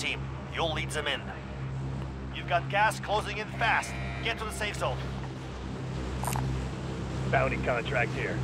team. You'll lead them in. You've got gas closing in fast. Get to the safe zone. Bounty contract here.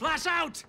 Flash out!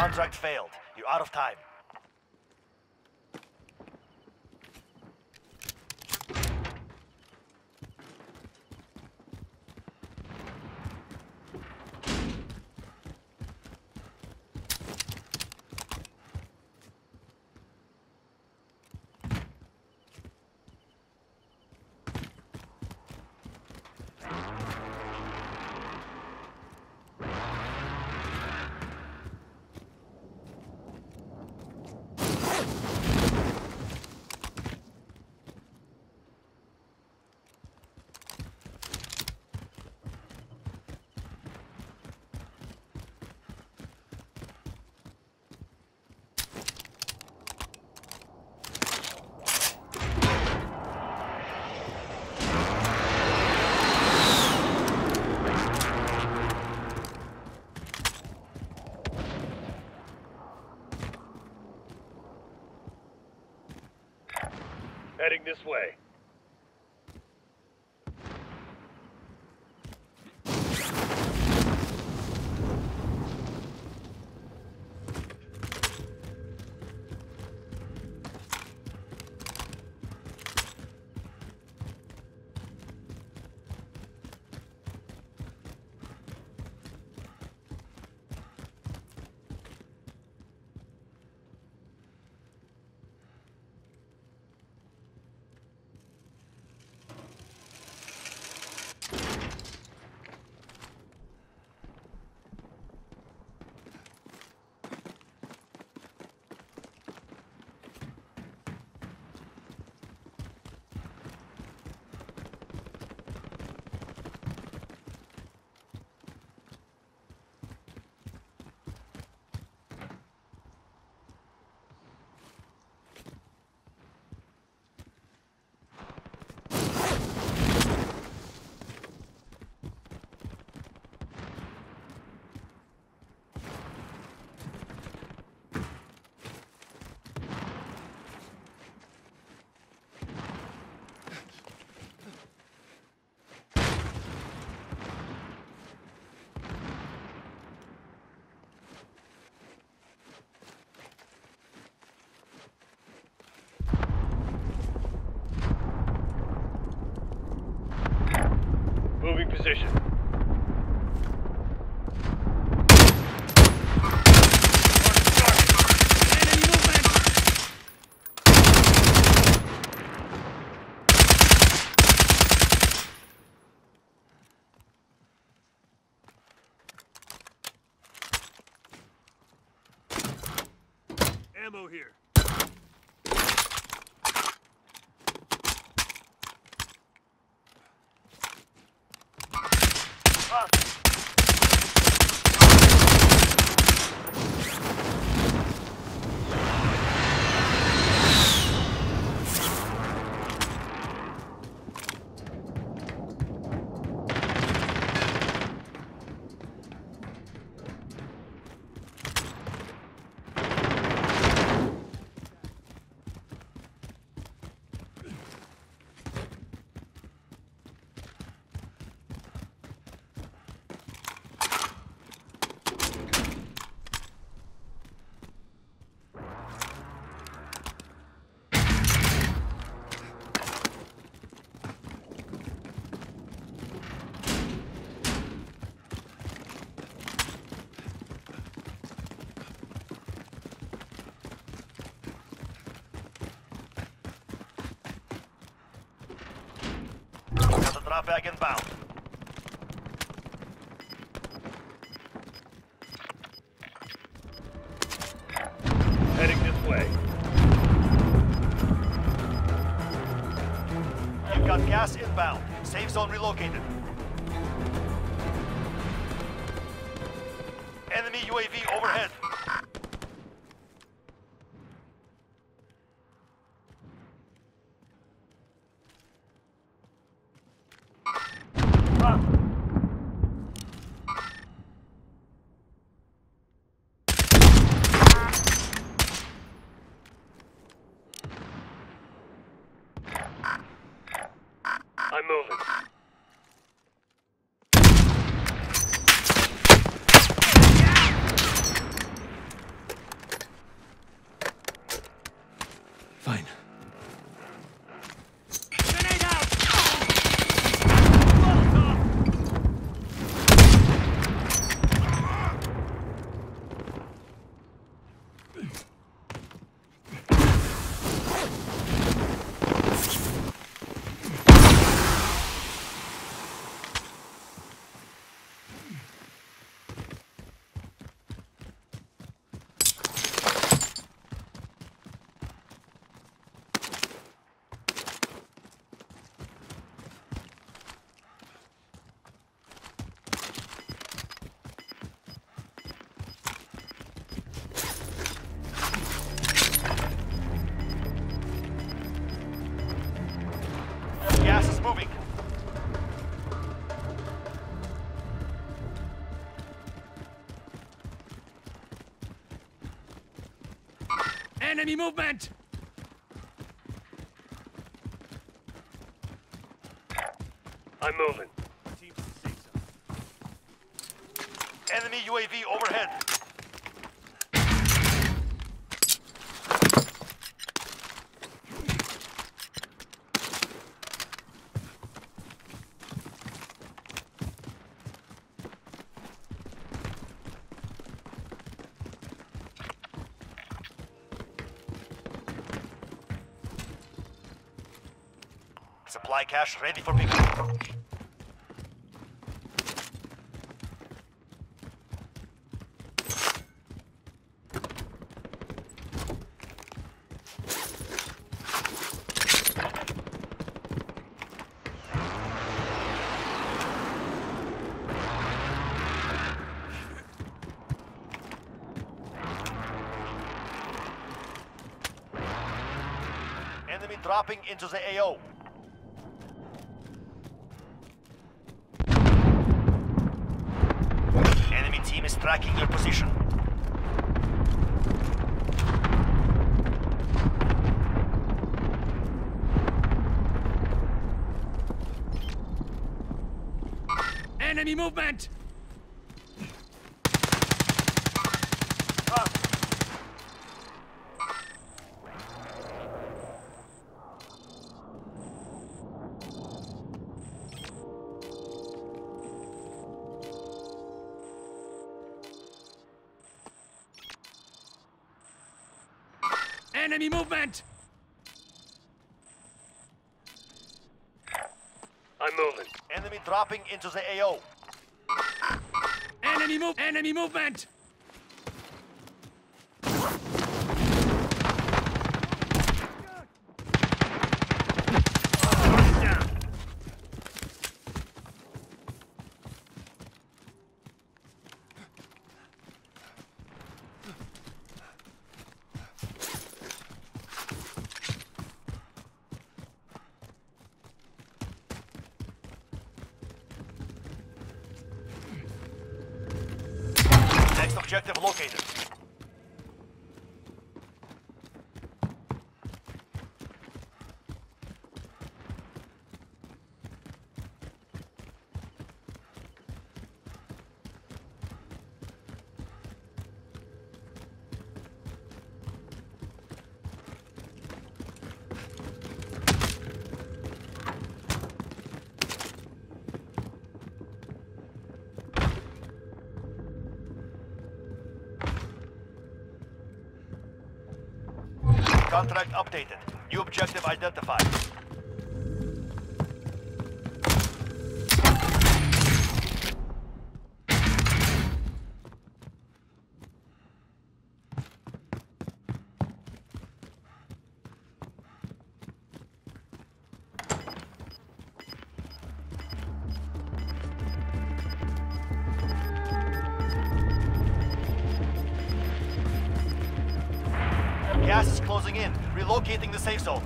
Contract failed. You're out of time. Heading this way. Position. Ammo here. Got the drop bag inbound. Heading this way. You've got gas inbound. Safe zone relocated. Enemy UAV overhead. I'm Enemy movement! I'm moving. Enemy UAV overhead. Supply cache ready for pickup. Enemy dropping into the AO. Enemy team is tracking your position. Enemy movement! Enemy movement! I'm moving. Enemy dropping into the AO. Enemy move! Enemy movement! Target down. Next objective located. Contract updated. New objective identified. Safe zone.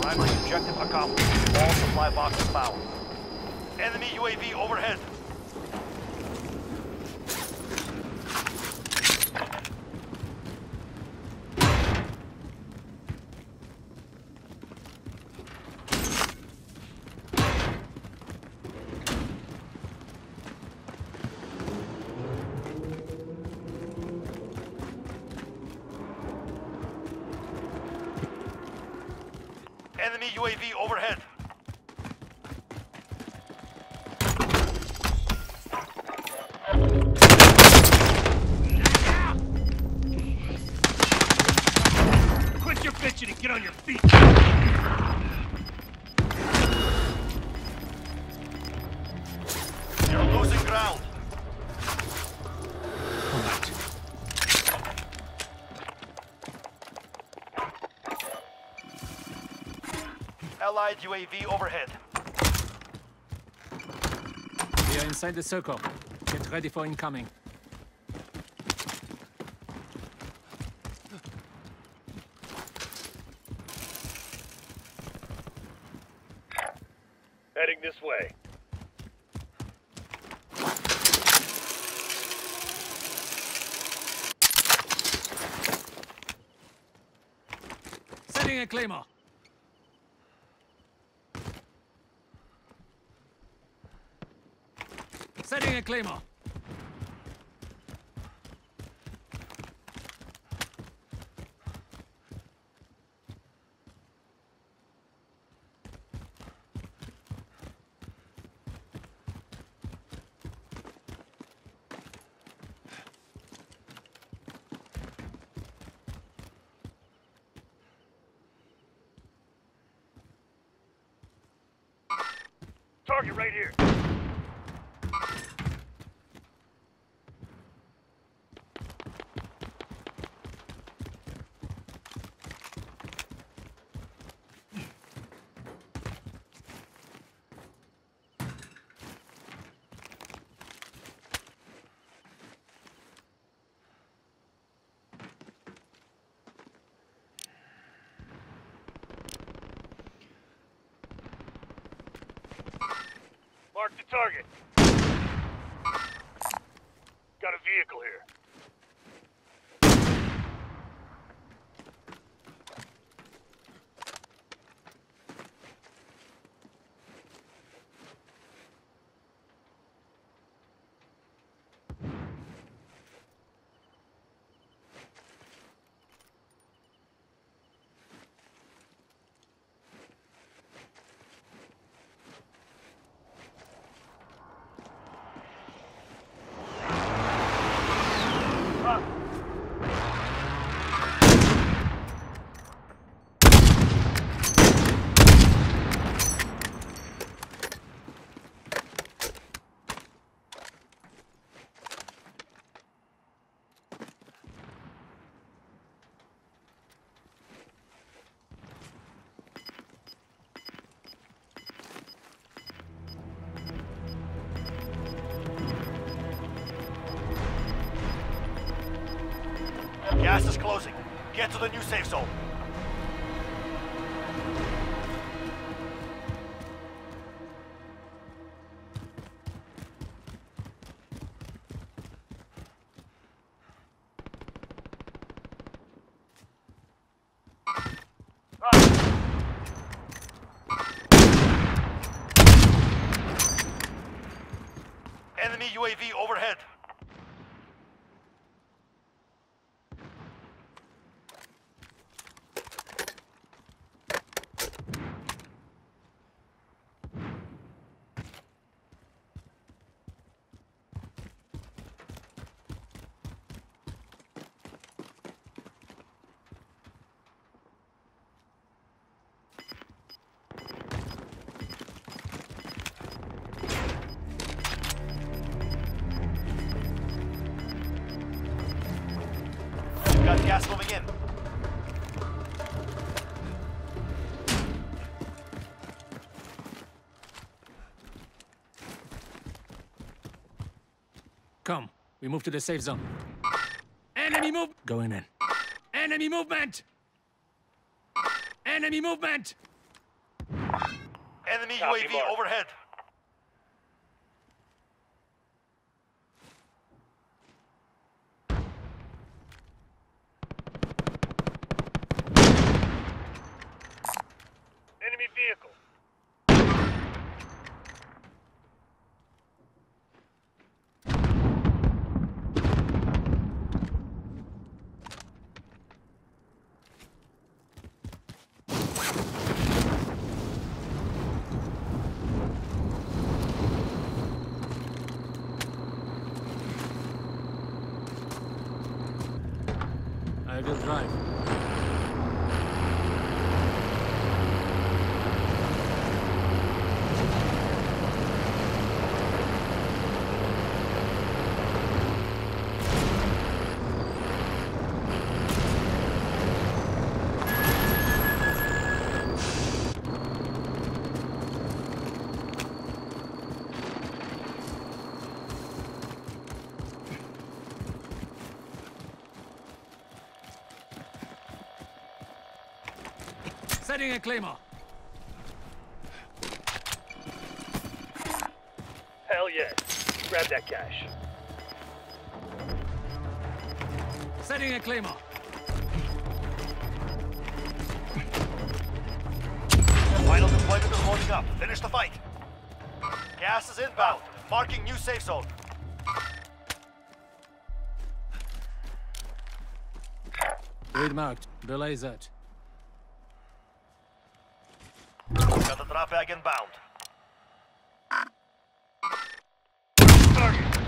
Primary objective accomplished. All supply boxes found. Enemy UAV on your feet. You're losing ground. Allied UAV overhead. We are inside the circle. Get ready for incoming. Heading this way. Setting a claymore. Setting a claymore. Target right here. Mark the target. Get to the new safe zone. Enemy UAV overhead. Gas moving in. Come, we move to the safe zone. Enemy move! Going in. Enemy movement! Enemy movement! Enemy Copy, UAV Mark. overhead. Enemy vehicle. I will drive. Setting a claymore. Hell yeah. Grab that cash. Setting a claymore. Final deployment is loading up. Finish the fight. Gas is inbound. Marking new safe zone. Read marked. Belay that. Drop inbound. Target.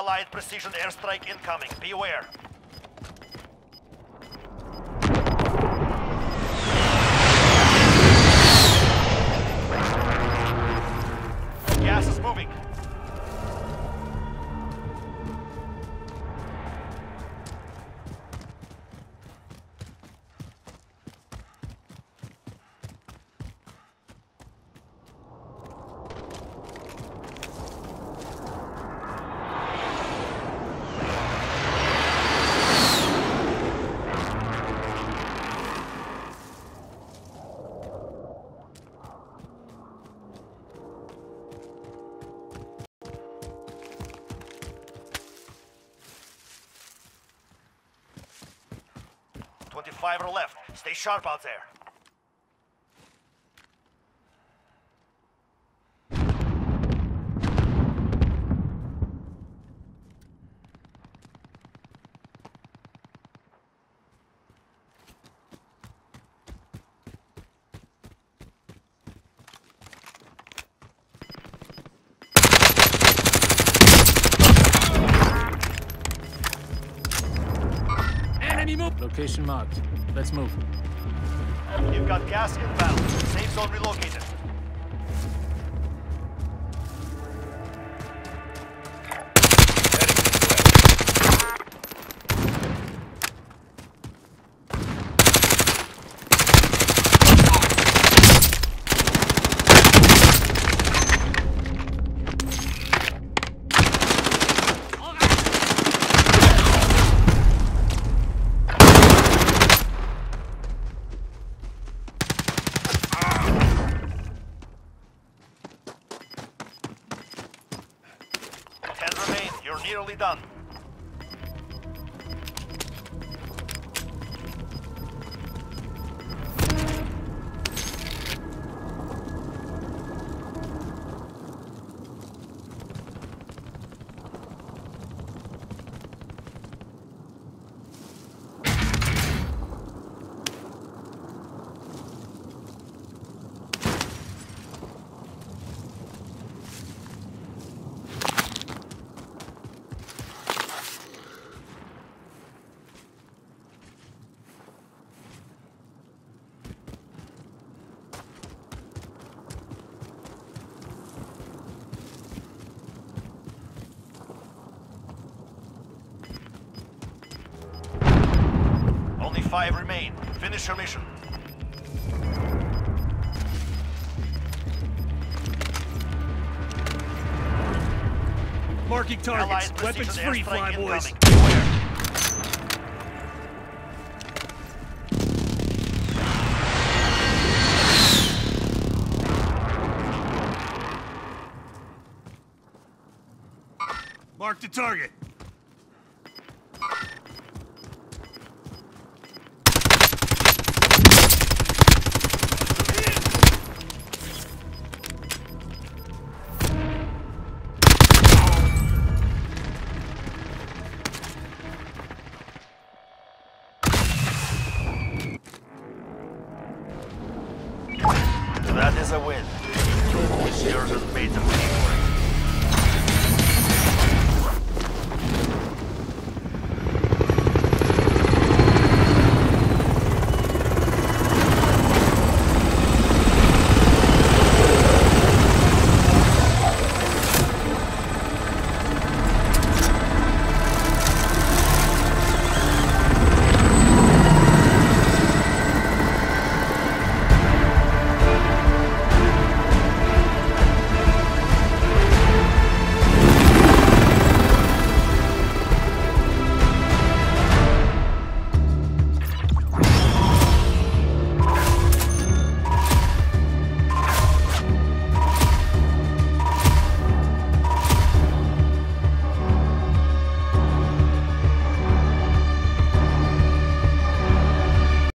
Allied precision airstrike incoming. Beware. Twenty-five are left. Stay sharp out there. Enemy move! Location marked. Let's move. You've got gas inbound. Safe zone relocated. Five remain. Finish your mission. Marking targets. Allied Weapons free, fly boys. Mark the target.